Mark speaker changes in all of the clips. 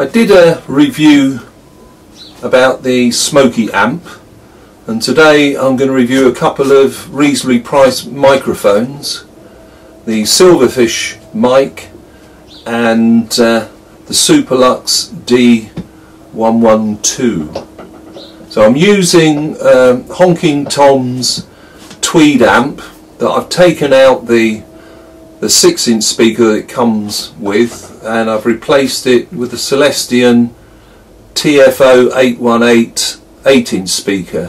Speaker 1: I did a review about the Smokey amp and today I'm going to review a couple of reasonably priced microphones the Silverfish mic and uh, the Superlux D112 so I'm using um, Honking Tom's Tweed amp that I've taken out the the 6 inch speaker that it comes with and I've replaced it with the Celestion TFO 818 8 inch speaker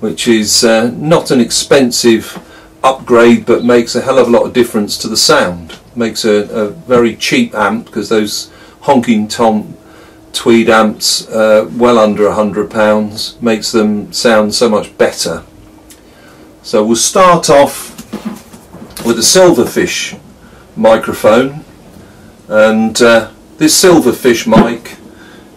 Speaker 1: which is uh, not an expensive upgrade but makes a hell of a lot of difference to the sound. Makes a, a very cheap amp because those honking tom tweed amps uh, well under a hundred pounds makes them sound so much better. So we'll start off with a silverfish microphone and uh, this silverfish mic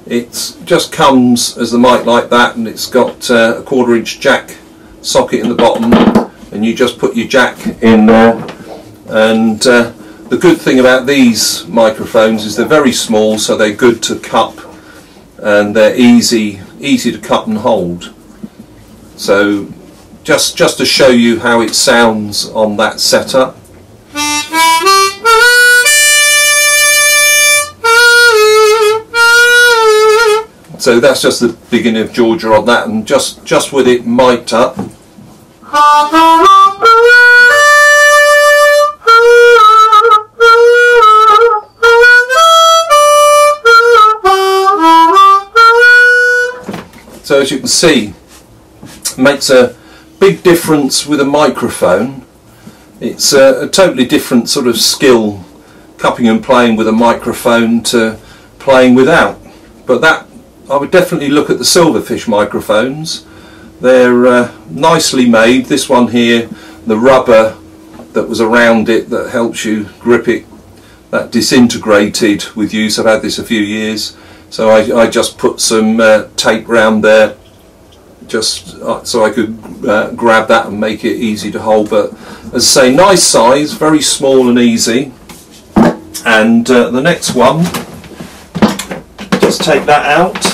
Speaker 1: it just comes as the mic like that and it's got uh, a quarter inch jack socket in the bottom and you just put your jack in there. And uh, the good thing about these microphones is they're very small so they're good to cup and they're easy easy to cut and hold. So just just to show you how it sounds on that setup so that's just the beginning of Georgia on that and just just with it mic'd up so as you can see makes a big difference with a microphone. It's a, a, totally different sort of skill cupping and playing with a microphone to playing without. But that I would definitely look at the Silverfish microphones. They're uh, nicely made. This one here, the rubber that was around it that helps you grip it, that disintegrated with use. I've had this a few years. So I, I just put some uh, tape round there just uh, so I could uh, grab that and make it easy to hold but as I say nice size very small and easy and uh, the next one just take that out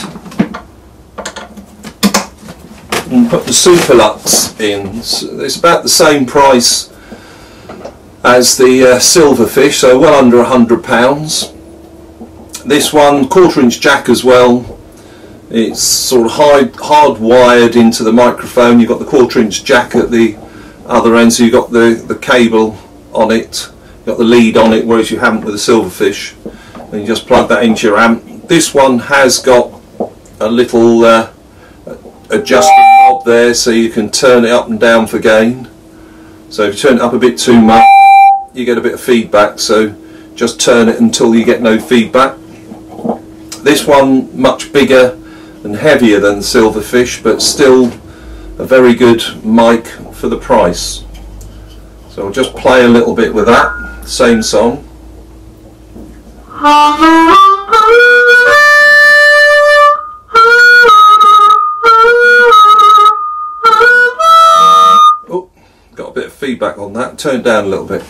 Speaker 1: and put the Superlux in. So it's about the same price as the uh, Silverfish so well under a hundred pounds. This one quarter inch jack as well. It's sort of hard, hardwired into the microphone. You've got the quarter inch jack at the other end so you've got the, the cable on it. You've got the lead on it whereas you haven't with the silverfish. And you just plug that into your amp. This one has got a little uh, adjustment knob there so you can turn it up and down for gain. So if you turn it up a bit too much you get a bit of feedback. So just turn it until you get no feedback. This one much bigger and heavier than Silverfish but still a very good mic for the price. So I'll just play a little bit with that, same song. Feedback on that, turn down a little bit.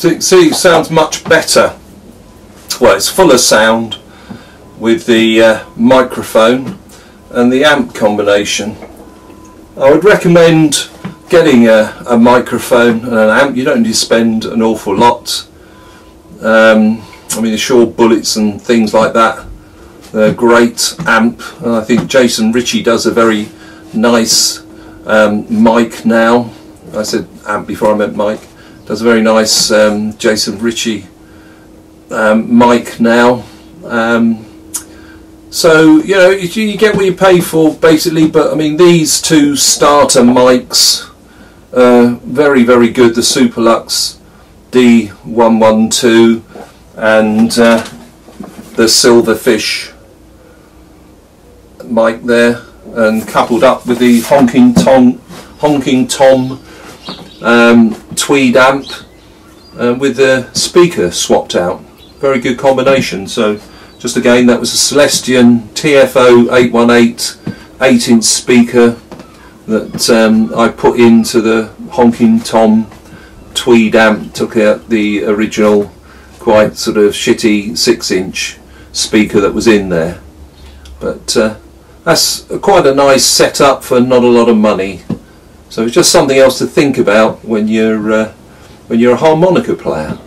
Speaker 1: Can see sounds much better. Well, it's fuller sound with the uh, microphone and the amp combination. I would recommend getting a, a, microphone and an amp. You don't need to spend an awful lot. Um, I mean, the Shure Bullets and things like that. They're great amp. And I think Jason Ricci does a very nice um, mic now. I said amp before I meant mic. Does a very nice um, Jason Ricci um, mic now. Um, so you know you, you, get what you pay for basically. But I mean these two starter mics, uh, very very good. The Superlux D112 and uh, the Silverfish mic there and coupled up with the Honking Tom honking tom um, tweed amp uh, with the speaker swapped out. Very good combination. So just again that was a Celestion TFO 818 8 inch speaker that um, I put into the honking tom tweed amp, took out the original quite sort of shitty 6 inch speaker that was in there. But uh, that's quite a nice setup for not a lot of money. So it's just something else to think about when you're uh, when you're a harmonica player.